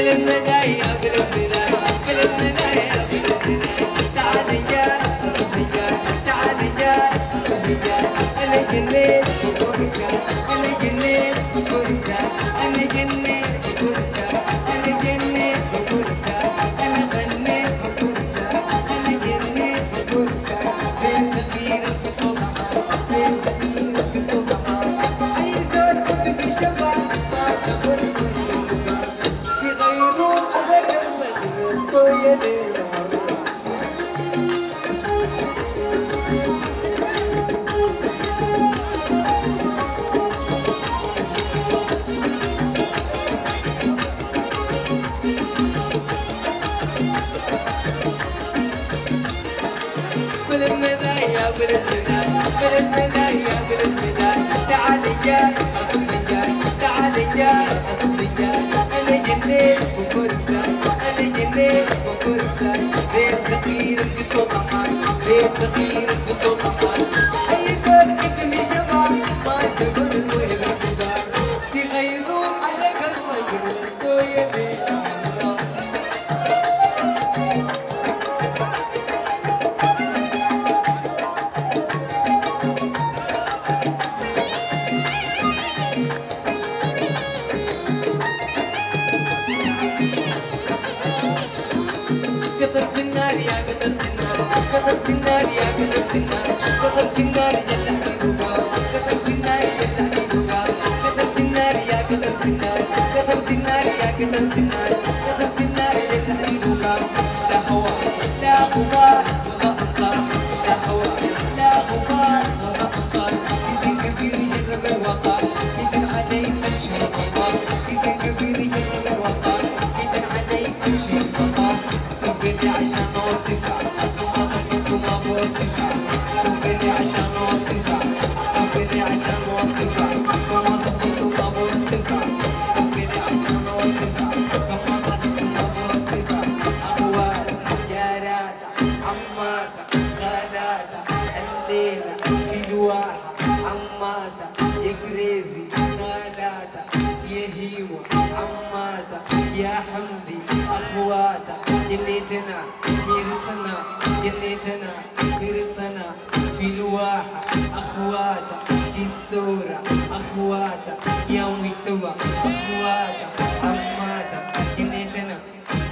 बिलंद जाई बिलंद जाई تعال الرجال تعال الرجال أنا جنيت दे को फुर्सत दे सकीरत को तो बहार। يجرب الوقار إذن عليك تمشي القمر إذن كبير يجرب الوقار إذن عليك تمشي القمر سوقني عشان اوصفها ما صفيت وما بوصفها سوقني عشان اوصفها سوقني عشان اوصفها ما صفيت وما بوصفها جنيتنا ميرتنا جنيتنا ميرتنا في الواحة اخواتها في الصورة اخواتها يا ميتوى اخواتها عماتها جنيتنا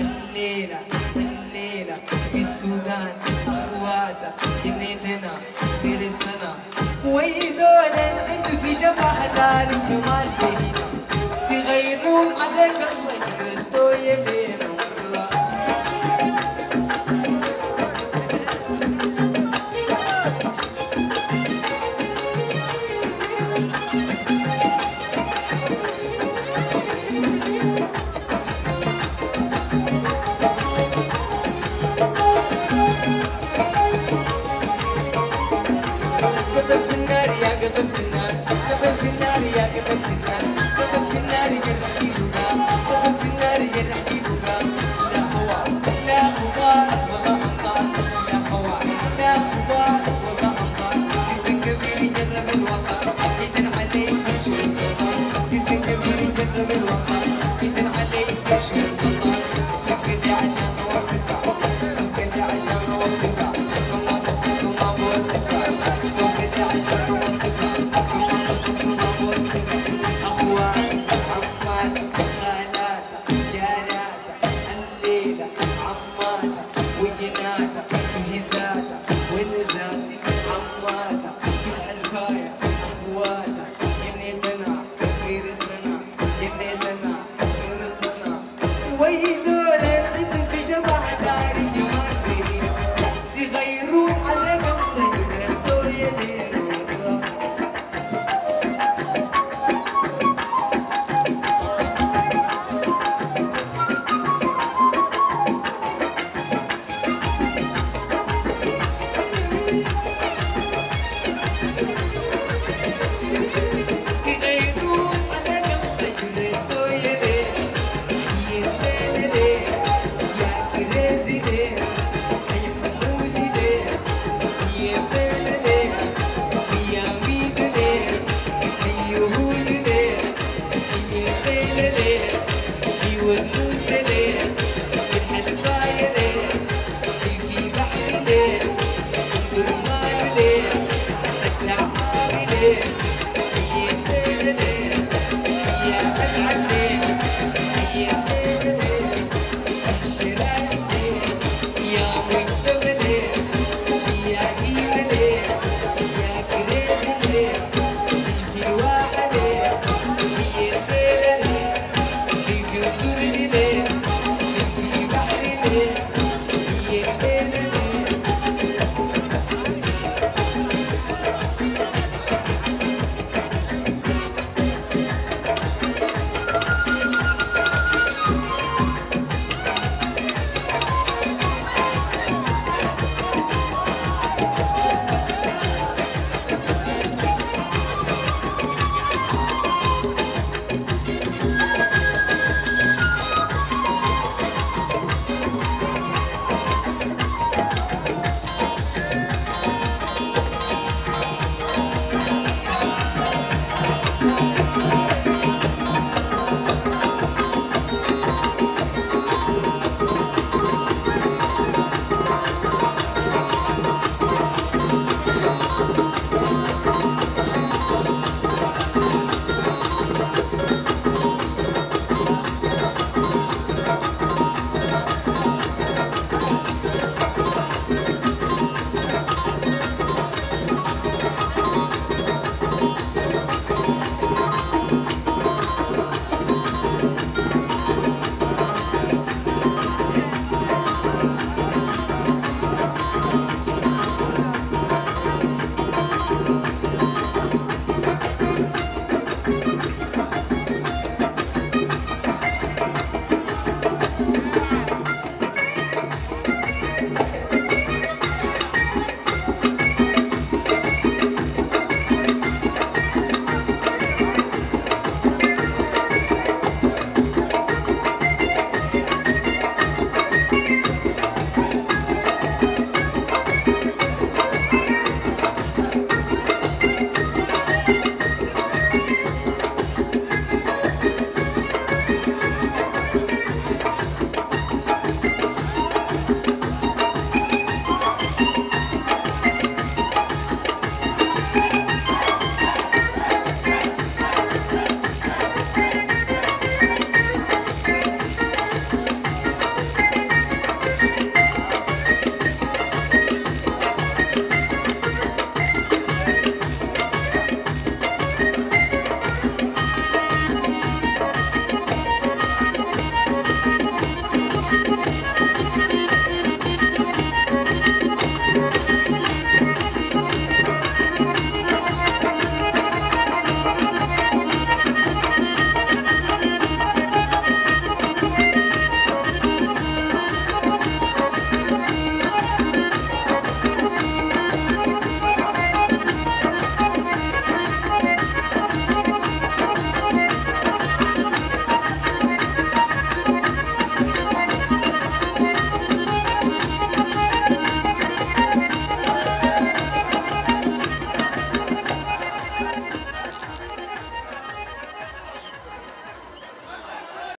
الليلة الليلة. في السودان اخواتها جنيتنا ميرتنا ويزولا عنده في شبه دار الجمال بيننا سيغيرون عليك الله. قدر سنار يا قدر سنار yeah.